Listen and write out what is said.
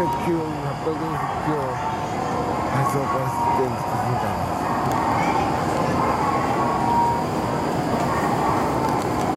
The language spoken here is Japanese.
809、820キロ、配送からしてるんです